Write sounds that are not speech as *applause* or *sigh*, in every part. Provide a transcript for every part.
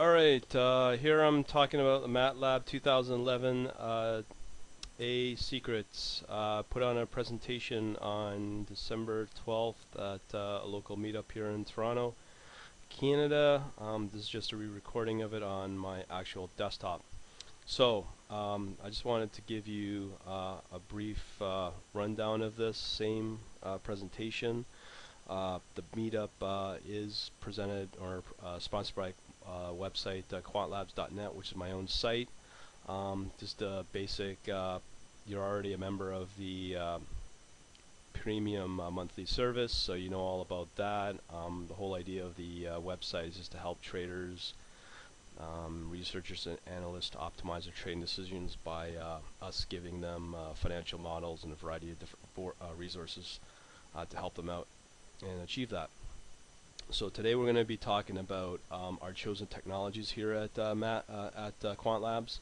Alright, uh, here I'm talking about the MATLAB 2011 uh, A Secrets. Uh, put on a presentation on December 12th at uh, a local meetup here in Toronto, Canada. Um, this is just a re-recording of it on my actual desktop. So, um, I just wanted to give you uh, a brief uh, rundown of this same presentation. the meetup is presented or sponsored by uh, website, uh, quantlabs.net, which is my own site. Um, just a basic, uh, you're already a member of the uh, premium uh, monthly service, so you know all about that. Um, the whole idea of the uh, website is just to help traders, um, researchers, and analysts optimize their trading decisions by us giving them financial models and a variety of different resources to help them out and achieve that. So today we're going to be talking about um, our chosen technologies here at uh, uh, at uh, Quant Labs.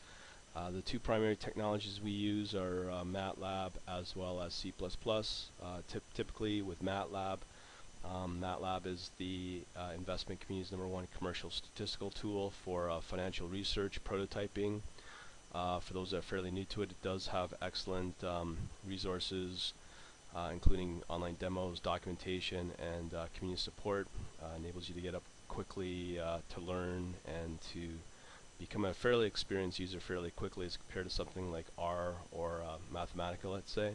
Uh, the two primary technologies we use are uh, MATLAB as well as C++. Uh, typically with MATLAB, um, MATLAB is the investment community's number one commercial statistical tool for financial research prototyping. for those that are fairly new to it, it does have excellent um, resources uh, including online demos, documentation, and uh, community support. Uh, enables you to get up quickly uh, to learn and to become a fairly experienced user fairly quickly as compared to something like R or uh, Mathematica, let's say.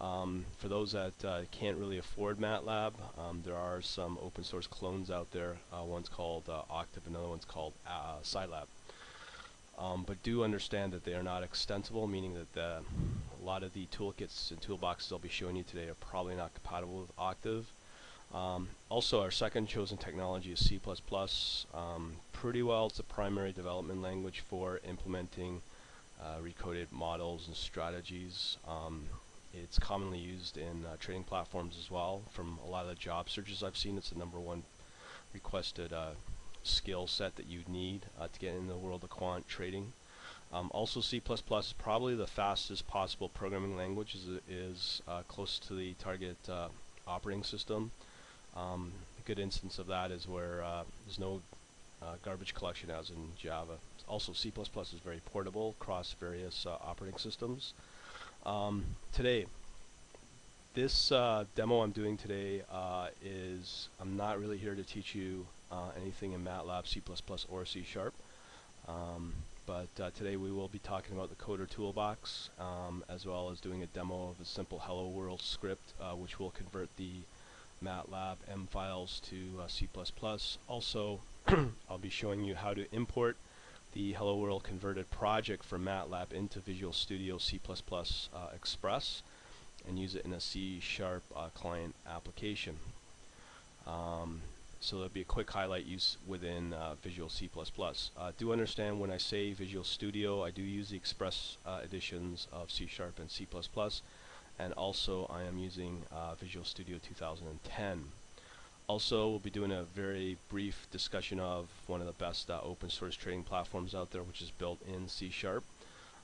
Um, for those that can't really afford MATLAB, um, there are some open source clones out there. one's called Octave, another one's called Scilab. Um, but do understand that they are not extensible, meaning that the, a lot of the toolkits and toolboxes I'll be showing you today are probably not compatible with Octave. Um, also, our second chosen technology is C++. Um, pretty well, it's a primary development language for implementing uh, recoded models and strategies. Um, it's commonly used in uh, trading platforms as well. From a lot of the job searches I've seen, it's the number one requested uh, skill set that you need uh, to get in the world of quant trading. Um, also C++ is probably the fastest possible programming language is, is uh, close to the target uh, operating system. Um, a good instance of that is where uh, there's no uh, garbage collection as in Java. Also C++ is very portable across various uh, operating systems. Um, today, this uh, demo I'm doing today is I'm not really here to teach you uh, anything in MATLAB, C++, or C Sharp. Um, but uh, today we will be talking about the Coder Toolbox, um, as well as doing a demo of a simple Hello World script, uh, which will convert the MATLAB M files to uh, C++. Also, *clears throat* I'll be showing you how to import the Hello World converted project from MATLAB into Visual Studio C++ uh, Express and use it in a C Sharp uh, client application. Um, so there'll be a quick highlight use within uh, Visual C++. Uh, do understand when I say Visual Studio, I do use the Express uh, editions of C Sharp and C++, and also I am using uh, Visual Studio 2010. Also, we'll be doing a very brief discussion of one of the best uh, open source trading platforms out there, which is built in C Sharp.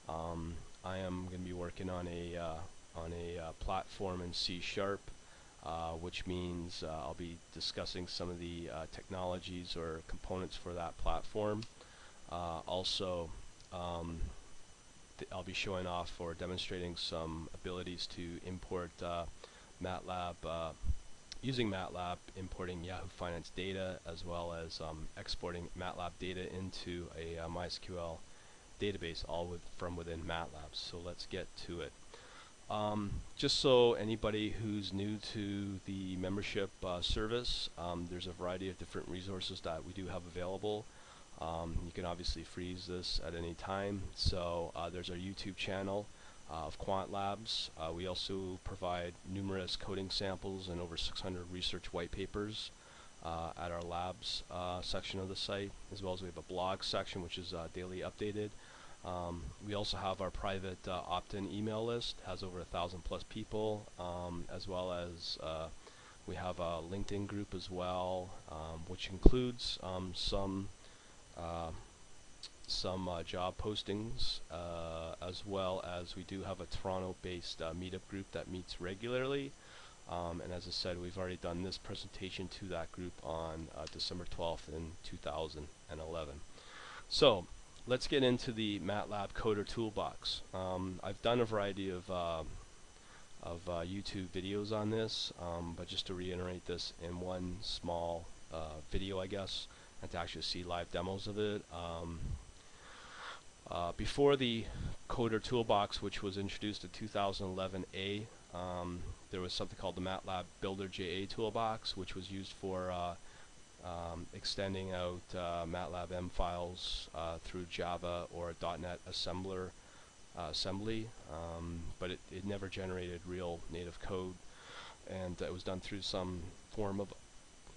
Um, I am going to be working on a uh, on a platform in C Sharp uh, which means uh, I'll be discussing some of the uh, technologies or components for that platform. Uh, also, um, I'll be showing off or demonstrating some abilities to import uh, MATLAB, using MATLAB, importing Yahoo Finance data, as well as um, exporting MATLAB data into a MySQL database, all with, from within MATLAB. So let's get to it. Um, just so anybody who's new to the membership uh, service, um, there's a variety of different resources that we do have available. Um, you can obviously freeze this at any time. So uh, there's our YouTube channel uh, of Quant Labs. Uh, we also provide numerous coding samples and over 600 research white papers uh, at our labs uh, section of the site, as well as we have a blog section which is daily updated. Um, we also have our private uh, opt-in email list, has over a thousand plus people, um, as well as uh, we have a LinkedIn group as well, um, which includes um, some uh, some uh, job postings, uh, as well as we do have a Toronto-based uh, meetup group that meets regularly. Um, and as I said, we've already done this presentation to that group on December 12th in 2011. So let's get into the MATLAB Coder Toolbox. Um, I've done a variety of uh, of uh, YouTube videos on this, um, but just to reiterate this in one small uh, video, I guess, and to actually see live demos of it. Um, uh, before the Coder Toolbox, which was introduced in 2011A, um, there was something called the MATLAB Builder JA Toolbox, which was used for uh, um, extending out uh, MATLAB M files uh, through Java or .NET Assembler uh, assembly, um, but it, it never generated real native code, and it was done through some form of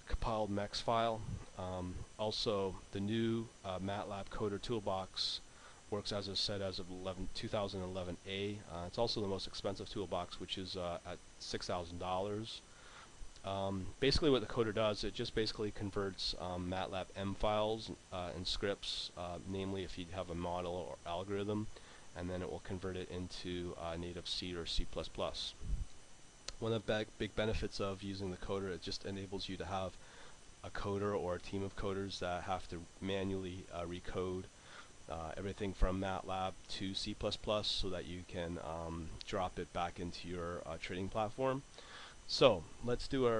compiled MEX file. Um, also, the new uh, MATLAB Coder Toolbox works as I said as of 11, 2011A. Uh, it's also the most expensive toolbox, which is at $6,000. Um, basically what the coder does, it just basically converts um, MATLAB M files uh, and scripts, uh, namely if you have a model or algorithm, and then it will convert it into uh, native C or C++. One of the big, benefits of using the coder, it just enables you to have a coder or a team of coders that have to manually uh, recode uh, everything from MATLAB to C++ so that you can um, drop it back into your uh, trading platform. So let's do our